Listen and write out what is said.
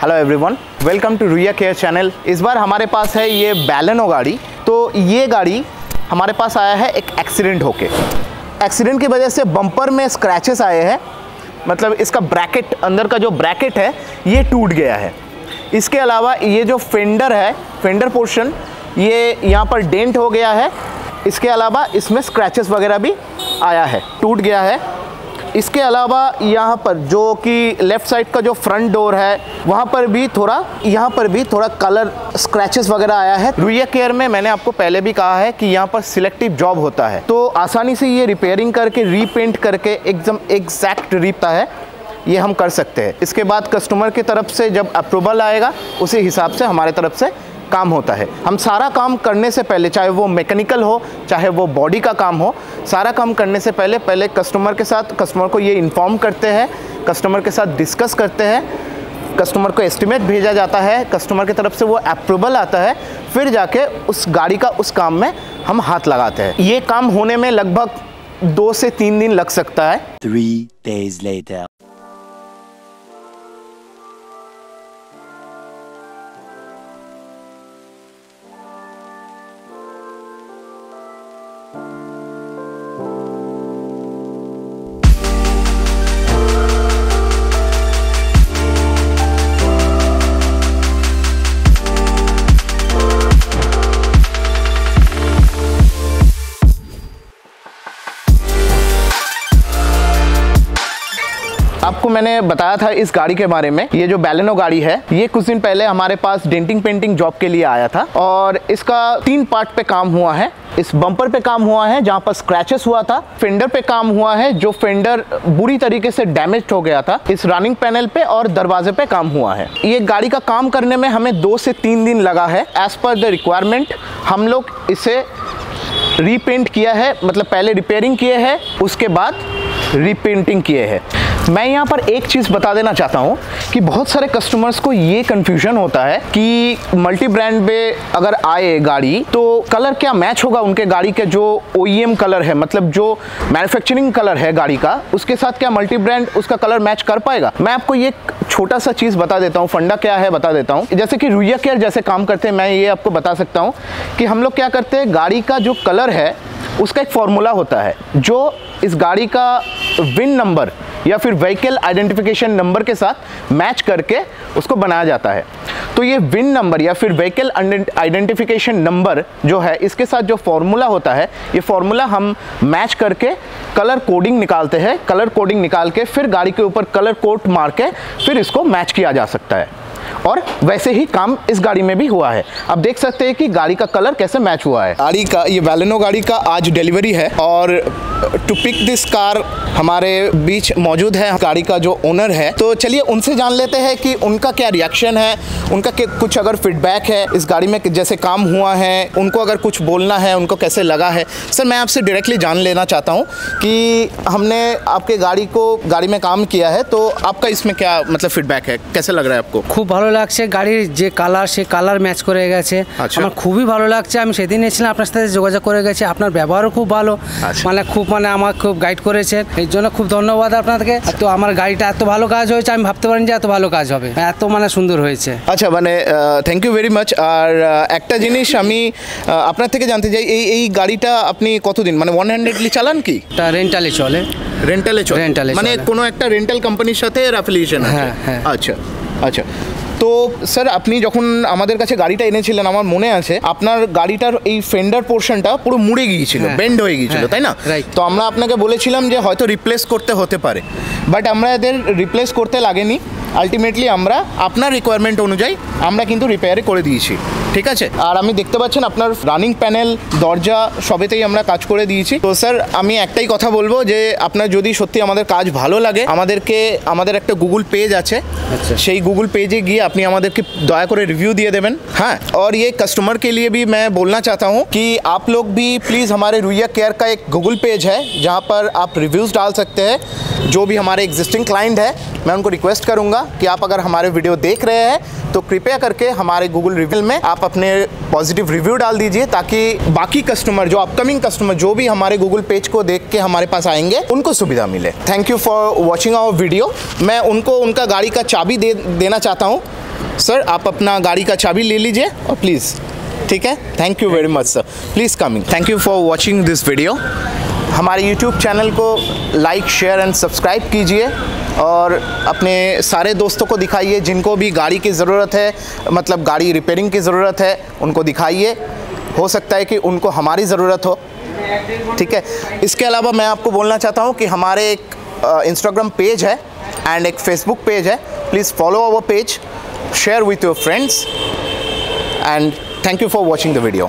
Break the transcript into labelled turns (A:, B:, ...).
A: Hello everyone welcome to Ruya care channel इस बार हमारे पास है ये बैलेनो गाड़ी। तो ये गाड़ी हमारे पास आया है एक एक्सीडेंट होके। एक्सीडेंट की वजह से बम्पर में स्क्रैचेस आए हैं। मतलब इसका ब्रैकेट अंदर का जो ब्रैकेट है, ये टूट गया है। इसके अलावा ये जो फेंडर है फेंडर पोर्शन ये यहाँ पर डेंट हो गया है। इसके अलावा इसमें स्क्रैचेस वगैरह भी आया है। टूट गया है। इसके अलावा यहाँ पर जो कि लेफ़्ट साइड का जो फ्रंट डोर है, वहाँ पर भी थोड़ा, यहाँ पर भी थोड़ा कलर स्क्रैचेस वगैरह आया है। रुइया केयर में मैंने आपको पहले भी कहा है कि यहाँ पर सिलेक्टिव जॉब होता है। तो आसानी से ये रिपेयरिंग करके रीपेंट करके एकदम एग्जैक्ट रीपता है, ये हम कर सकते हैं। इसके बाद कस्टमर की तरफ़ से जब अप्रूवल आएगा, उसी हिसाब से हमारे तरफ़ से काम होता है। हम सारा काम करने से पहले, चाहे वो मैकेनिकल हो, चाहे वो बॉडी का काम हो, सारा काम करने से पहले पहले कस्टमर के साथ कस्टमर को ये इन्फॉर्म करते हैं कस्टमर के साथ डिस्कस करते हैं कस्टमर को एस्टिमेट भेजा जाता है कस्टमर की तरफ़ से वो अप्रूवल आता है, फिर जाके उस गाड़ी का, उस काम में हम हाथ लगाते हैं। ये काम होने में लगभग दो से तीन दिन लग सकता है।
B: Days later.
A: आपको मैंने बताया था इस गाड़ी के बारे में। ये जो बैलेनो गाड़ी है, ये कुछ दिन पहले हमारे पास डेंटिंग पेंटिंग जॉब के लिए आया था और इसका तीन पार्ट पे काम हुआ है। इस बम्पर पे काम हुआ है, जहाँ पर स्क्रैचेस हुआ था फेंडर पे काम हुआ है, जो फेंडर बुरी तरीके से डैमेज हो गया था। इस रनिंग पैनल पे और दरवाजे पे काम हुआ है। ये गाड़ी का काम करने में हमें दो से तीन दिन लगा है। एज पर द रिक्वायरमेंट हम लोग इसे रीपेंट किया है मतलब पहले रिपेयरिंग किए है, उसके बाद रीपेंटिंग किए हैं। मैं यहाँ पर एक चीज़ बता देना चाहता हूँ कि बहुत सारे कस्टमर्स को ये कन्फ्यूज़न होता है कि मल्टी ब्रांड पे अगर आए गाड़ी तो कलर क्या मैच होगा उनके गाड़ी के जो ओ कलर है? मतलब जो मैन्युफैक्चरिंग कलर है गाड़ी का, उसके साथ क्या मल्टी ब्रांड उसका कलर मैच कर पाएगा? मैं आपको ये छोटा सा चीज़ बता देता हूँ, फंडा क्या है बता देता हूँ। जैसे कि रुइया केयर जैसे काम करते हैं, मैं ये आपको बता सकता हूँ कि हम लोग क्या करते हैं, गाड़ी का जो कलर है, उसका एक फॉर्मूला होता है, जो इस गाड़ी का विन नंबर या फिर व्हीकल आइडेंटिफिकेशन नंबर के साथ मैच करके उसको बनाया जाता है। तो ये विन नंबर या फिर व्हीकल आइडेंटिफिकेशन नंबर जो है, इसके साथ जो फॉर्मूला होता है, ये फॉर्मूला हम मैच करके कलर कोडिंग निकालते हैं। कलर कोडिंग निकाल के फिर गाड़ी के ऊपर कलर कोट मार के फिर इसको मैच किया जा सकता है। और वैसे ही काम इस गाड़ी में भी हुआ है। आप देख सकते हैं कि गाड़ी का कलर कैसे मैच हुआ है। गाड़ी का ये वैलेनो गाड़ी का आज डिलीवरी है और टू पिक दिस कार हमारे बीच मौजूद है गाड़ी का जो ओनर है। तो चलिए उनसे जान लेते हैं कि उनका क्या रिएक्शन है उनका कुछ अगर फीडबैक है इस गाड़ी में जैसे काम हुआ है उनको अगर कुछ बोलना है उनको कैसे लगा है। सर मैं आपसे डायरेक्टली जान लेना चाहता हूँ कि हमने आपके गाड़ी को गाड़ी में काम किया है तो आपका इसमें क्या मतलब फीडबैक है? कैसे लग रहा है आपको?
C: খুব ভালো লাগছে গাড়ির যে কালার সে কালার ম্যাচ করে গেছে।
A: আচ্ছা।
C: আমার খুবই ভালো লাগছে আমি সেদিন এসেছিলাম আপনার সাথে যোগাযোগ করে গেছি আপনার ব্যবহারও খুব ভালো।
A: আচ্ছা।
C: মানে খুব মানে আমার খুব গাইড করেছেন এই জন্য খুব ধন্যবাদ আপনাকে। তো আমার গাড়িটা এত ভালো কাজ হয়েছে আমি ভাবতে পারিনি যে এত ভালো কাজ হবে এত মানে সুন্দর হয়েছে।
A: আচ্ছা মানে থ্যাংক ইউ ভেরি মাচ আর একটা জিনিস আমি আপনার থেকে জানতে চাই এই এই গাড়িটা আপনি কতদিন মানে ওয়ান হ্যান্ডেডলি চালান কি?
C: রেন্টালে চলে।
A: রেন্টালে চলে।
C: রেন্টালে
A: মানে কোনো একটা রেন্টাল কোম্পানির সাথে এর অ্যাফিলিয়েশন
C: হ্যাঁ, হ্যাঁ।
A: আচ্ছা আচ্ছা। তো স্যার আপনি যখন আমাদের কাছে গাড়িটা এনেছিলেন আমার মনে আছে আপনার গাড়িটার এই ফেন্ডার পোর্শনটা পুরো মুড়ে গিয়েছিল
C: হ্যাঁ।
A: বেন্ড হয়ে গিয়েছিল
C: হ্যাঁ,
A: তাই না? তো আমরা আপনাকে বলেছিলাম যে হয়তো রিপ্লেস করতে হতে পারে বাট আমরা এদের রিপ্লেস করতে লাগেনি। আলটিমেটলি আমরা আপনার রিকোয়ারমেন্ট অনুযায়ী আমরা কিন্তু রিপেয়ারে করে দিয়েছি। ঠিক আছে আর আমি দেখতে পাচ্ছেন আপনার রানিং প্যানেল দরজা সবেতেই আমরা কাজ করে দিয়েছি তো স্যার আমি একটাই কথা বলবো যে আপনার যদি সত্যি আমাদের কাজ ভালো লাগে আমাদেরকে আমাদের একটা গুগল পেজ আছে
C: আচ্ছা।
A: সেই गुगल पेजे गए अपनी আমাদেরকে দয়া করে रिव्यू दिए देवन हाँ और ये कस्टमर के लिए भी मैं बोलना चाहता हूँ कि आप लोग भी प्लीज़ हमारे रुइया केयर का एक गूगल पेज है जहाँ पर आप रिव्यूज़ डाल सकते हैं जो भी हमारे एग्जिस्टिंग क्लाइंट है मैं उनको रिक्वेस्ट करूँगा कि आप अगर हमारे वीडियो देख रहे हैं तो कृपया करके हमारे गूगल रिव्यू में आप अपने पॉजिटिव रिव्यू डाल दीजिए ताकि बाकी कस्टमर जो अपकमिंग कस्टमर जो भी हमारे गूगल पेज को देख के हमारे पास आएँगे, उनको सुविधा मिले। Thank you for watching our video मैं उनको, उनका गाड़ी का चाबी दे, देना चाहता हूँ। सर आप अपना गाड़ी का चाबी ले लीजिए और प्लीज़ ठीक है? Thank you very much sir please coming thank you for watching this video हमारे यूट्यूब चैनल को लाइक शेयर एंड सब्सक्राइब कीजिए और अपने सारे दोस्तों को दिखाइए जिनको भी गाड़ी की ज़रूरत है मतलब गाड़ी रिपेयरिंग की ज़रूरत है, उनको दिखाइए। हो सकता है कि उनको हमारी ज़रूरत हो। ठीक है? इसके अलावा मैं आपको बोलना चाहता हूँ कि हमारे एक इंस्टाग्राम पेज है एंड एक फेसबुक पेज है। Please follow our page share with your friends and thank you for watching the
D: video